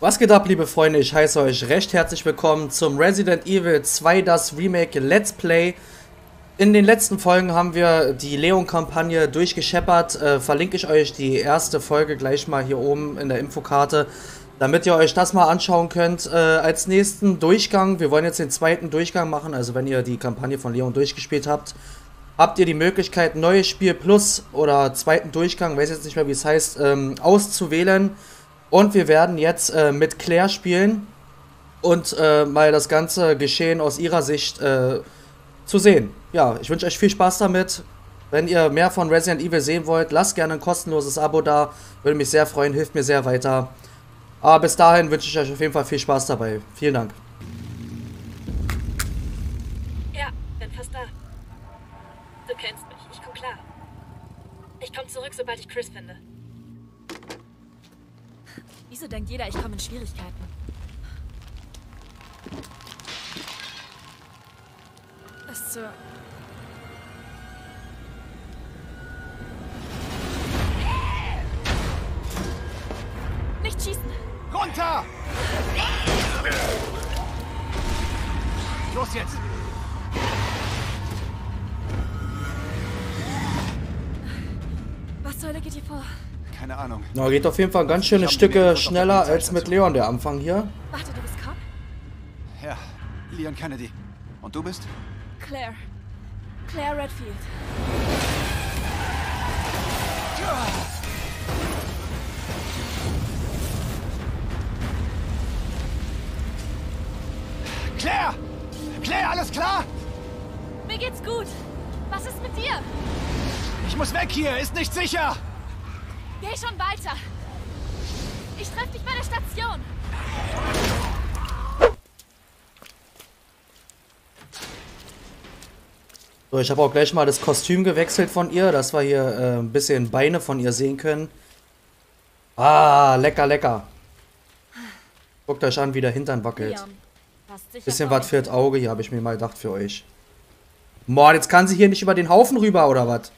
Was geht ab, liebe Freunde? Ich heiße euch recht herzlich willkommen zum Resident Evil 2 das Remake Let's Play. In den letzten Folgen haben wir die Leon-Kampagne durchgescheppert. Äh, verlinke ich euch die erste Folge gleich mal hier oben in der Infokarte, damit ihr euch das mal anschauen könnt. Äh, als nächsten Durchgang, wir wollen jetzt den zweiten Durchgang machen, also wenn ihr die Kampagne von Leon durchgespielt habt, habt ihr die Möglichkeit, neues Spiel Plus oder zweiten Durchgang, weiß jetzt nicht mehr wie es heißt, ähm, auszuwählen. Und wir werden jetzt äh, mit Claire spielen und äh, mal das ganze Geschehen aus ihrer Sicht äh, zu sehen. Ja, ich wünsche euch viel Spaß damit. Wenn ihr mehr von Resident Evil sehen wollt, lasst gerne ein kostenloses Abo da. Würde mich sehr freuen, hilft mir sehr weiter. Aber bis dahin wünsche ich euch auf jeden Fall viel Spaß dabei. Vielen Dank. Ja, bin fast da. Du kennst mich, ich komm klar. Ich komm zurück, sobald ich Chris finde. Wieso denkt jeder, ich komme in Schwierigkeiten? Was zur... Nicht schießen! Runter! Los jetzt! Was zur Hölle geht hier vor? Keine Ahnung. Na, geht auf jeden Fall ganz schöne Stücke schneller als mit Leon der Anfang hier. Warte, du bist Cop? Ja, Leon Kennedy. Und du bist? Claire. Claire Redfield. Claire! Claire, alles klar? Mir geht's gut. Was ist mit dir? Ich muss weg hier, ist nicht sicher! Geh schon weiter. Ich treffe dich bei der Station. So, ich habe auch gleich mal das Kostüm gewechselt von ihr, dass wir hier äh, ein bisschen Beine von ihr sehen können. Ah, lecker, lecker. Guckt euch an, wie der Hintern wackelt. Bisschen was fürs Auge hier, habe ich mir mal gedacht für euch. Boah, jetzt kann sie hier nicht über den Haufen rüber, oder was?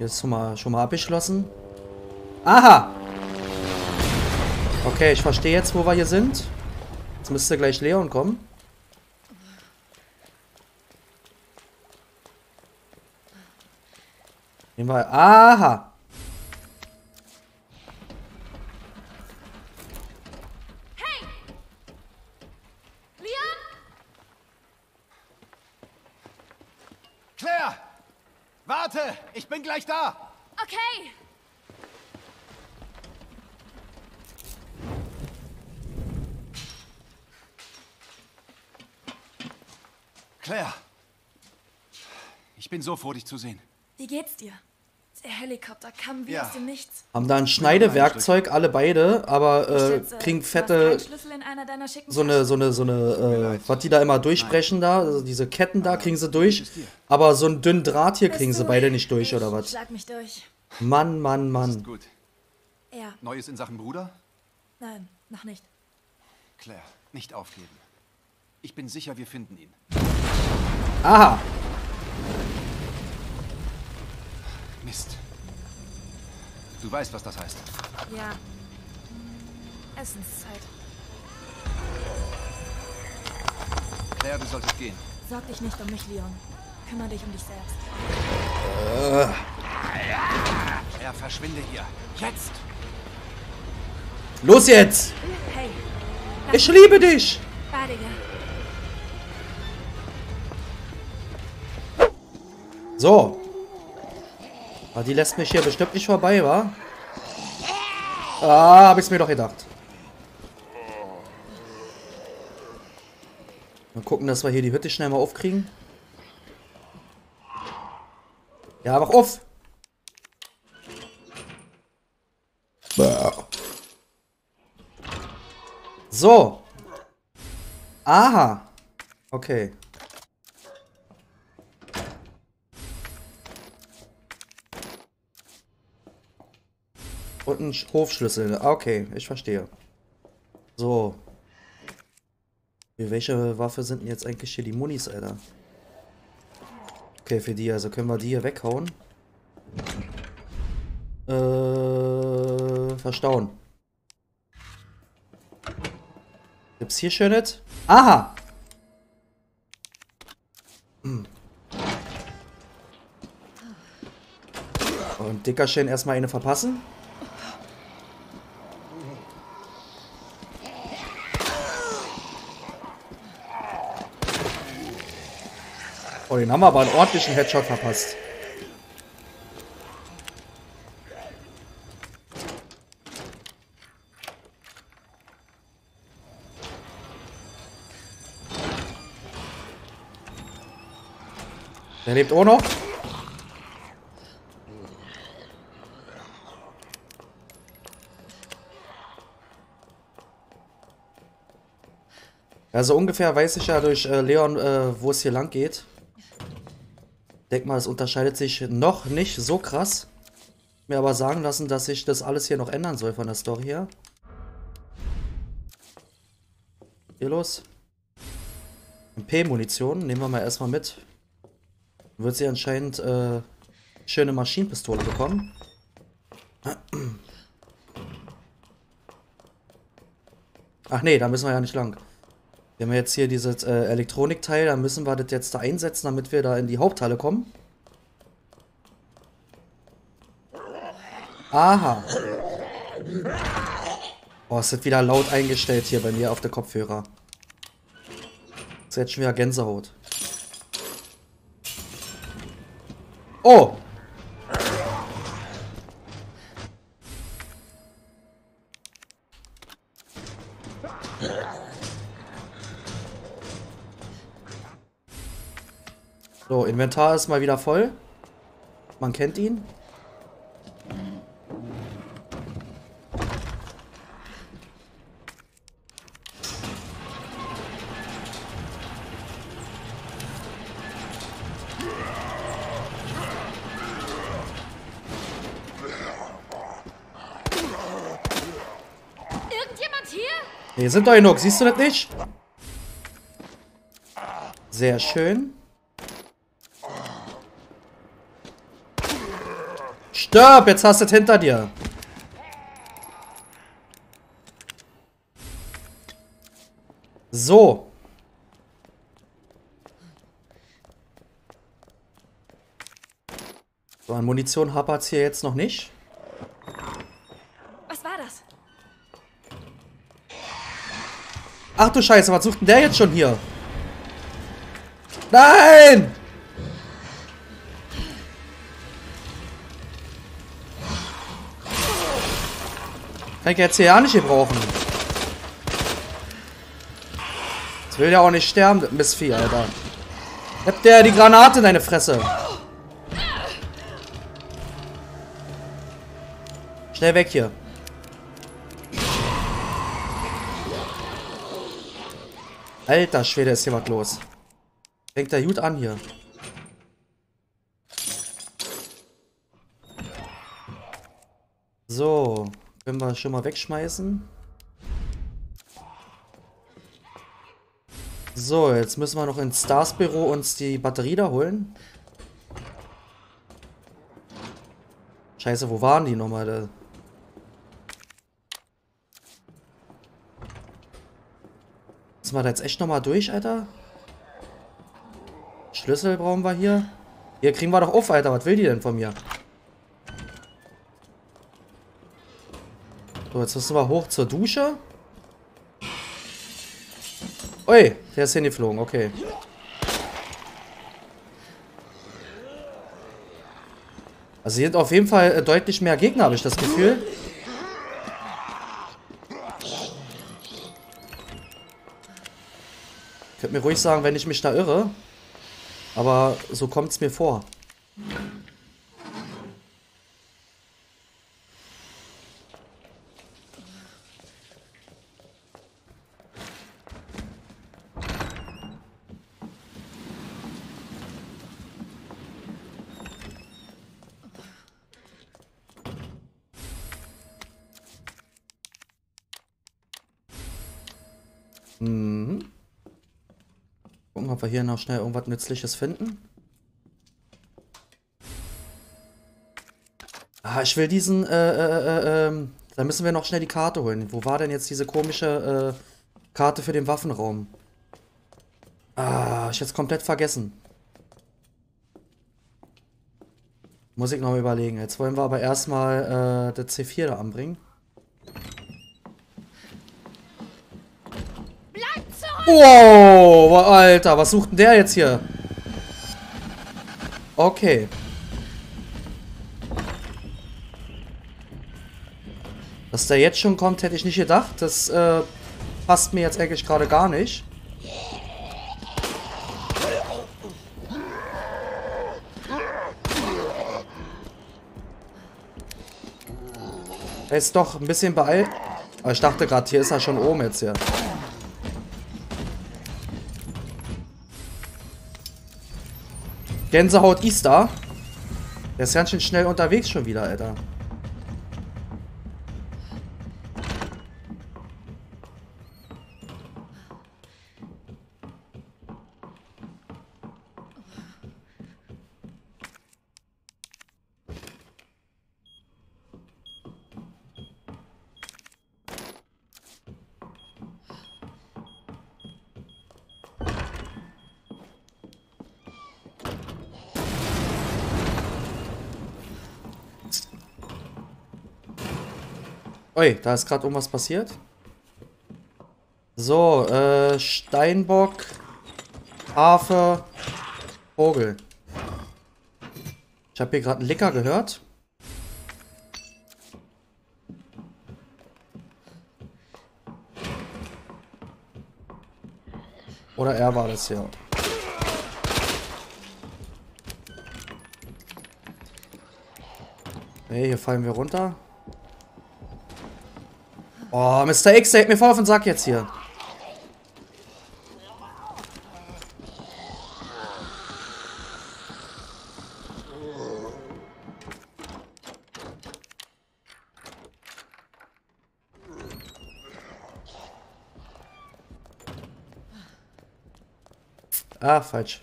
Jetzt schon mal, schon mal abgeschlossen. Aha! Okay, ich verstehe jetzt, wo wir hier sind. Jetzt müsste gleich Leon kommen. Nehmen wir. Aha! Hey! Leon? Claire! Warte! Ich bin gleich da! Okay. Claire! Ich bin so froh, dich zu sehen. Wie geht's dir? Der Helikopter kam wie Ja. aus dem Nichts. Haben da ein Schneidewerkzeug, alle beide, aber äh, kriegen du hast fette, einer deiner schicken so eine, so eine, so eine, äh, was die da immer durchbrechen da, also diese Ketten da kriegen sie durch, ist aber so einen dünnen Draht hier kriegen sie beide nicht durch, ich oder was? Schlag mich durch. Mann, Mann, Ist Mann. gut. Ja, Neues in Sachen Bruder? nein, noch nicht. Claire, nicht aufgeben. Ich bin sicher, wir finden ihn. Aha! Mist. Du weißt, was das heißt. Ja. Essenszeit. Claire, du solltest gehen. Sorg dich nicht um mich, Leon. Kümmer dich um dich selbst. Claire, verschwinde hier. Jetzt! Los jetzt! Hey, Ich liebe dich! So. Ah, die lässt mich hier bestimmt nicht vorbei, wa? Ah, hab ich's mir doch gedacht. Gucken, dass wir hier die Hütte schnell mal aufkriegen. Ja, mach auf! So. Aha. Okay. Und ein Sch- Hofschlüssel. Okay, ich verstehe. So. Für welche Waffe sind denn jetzt eigentlich hier die Munis, Alter? Okay, für die, also können wir die hier weghauen. Äh, verstauen. Gibt's hier Schönes? Aha! Hm. Und Dickerchen erstmal eine verpassen. Oh, den haben wir aber einen ordentlichen Headshot verpasst. Der lebt auch noch. Also ungefähr weiß ich ja durch äh, Leon, äh, wo es hier lang geht. Denk mal, es unterscheidet sich noch nicht so krass. Mir aber sagen lassen, dass sich das alles hier noch ändern soll von der Story her. Hier los. MP-Munition nehmen wir mal erstmal mit. Wird sie anscheinend äh, schöne Maschinenpistole bekommen. Ach nee, da müssen wir ja nicht lang. Wir haben jetzt hier dieses äh, Elektronikteil, da müssen wir das jetzt da einsetzen, damit wir da in die Haupthalle kommen. Aha. Oh, es wird wieder laut eingestellt hier bei mir auf der Kopfhörer. Das ist jetzt schon wieder Gänsehaut. Oh! Inventar ist mal wieder voll. Man kennt ihn. Irgendjemand hier? Hier sind doch genug, siehst du das nicht? Sehr schön. Stirb, jetzt hast du es hinter dir. So. So, an Munition hapert hier jetzt noch nicht. Was war das? Ach du Scheiße, was sucht denn der jetzt schon hier? Nein! Kann ich jetzt hier ja nicht gebrauchen. Jetzt will der auch nicht sterben, das Mistvieh, Alter. Habt der die Granate in deine Fresse. Schnell weg hier. Alter Schwede, ist hier was los. Fängt der gut an hier. So, können wir schon mal wegschmeißen. So, jetzt müssen wir noch ins Stars Büro uns die Batterie da holen. Scheiße, wo waren die nochmal? Da? Müssen wir da jetzt echt nochmal durch, Alter? Schlüssel brauchen wir hier. Hier kriegen wir doch auf, Alter. Was will die denn von mir? So, jetzt müssen wir hoch zur Dusche. Ui, der ist hingeflogen. Okay. Also hier sind auf jeden Fall äh, deutlich mehr Gegner, habe ich das Gefühl. Könnt mir ruhig sagen, wenn ich mich da irre. Aber so kommt es mir vor. Mhm. Gucken, ob wir hier noch schnell irgendwas Nützliches finden. Ah, ich will diesen, äh, äh, äh, äh, da müssen wir noch schnell die Karte holen. Wo war denn jetzt diese komische, äh, Karte für den Waffenraum? Ah, ich jetzt komplett vergessen. Muss ich noch überlegen. Jetzt wollen wir aber erstmal, äh, das C4 da anbringen. Wow, Alter, was sucht denn der jetzt hier? Okay. Dass der jetzt schon kommt, hätte ich nicht gedacht. Das äh, passt mir jetzt eigentlich gerade gar nicht. Er ist doch ein bisschen beeilt. Aber ich dachte gerade, hier ist er schon oben jetzt hier. Gänsehaut Easter. Der ist ganz schön schnell unterwegs schon wieder, Alter. Ui, da ist gerade irgendwas passiert. So, äh, Steinbock, Harfe, Vogel. Ich habe hier gerade einen Licker gehört. Oder er war das hier. Hey, hier fallen wir runter. Oh, Mr. X, der hält mir voll auf den Sack jetzt hier. Ah, falsch.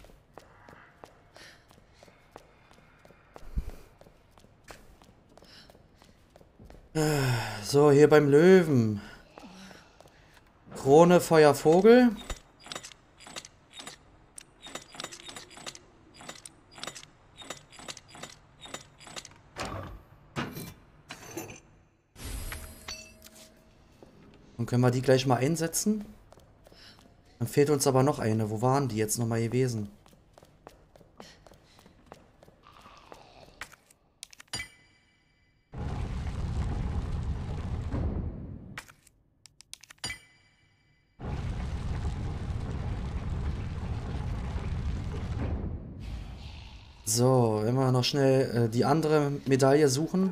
So, hier beim Löwen. Krone, Feuer, Vogel. Dann können wir die gleich mal einsetzen. Dann fehlt uns aber noch eine. Wo waren die jetzt nochmal gewesen? So, wenn wir noch schnell äh, die andere Medaille suchen.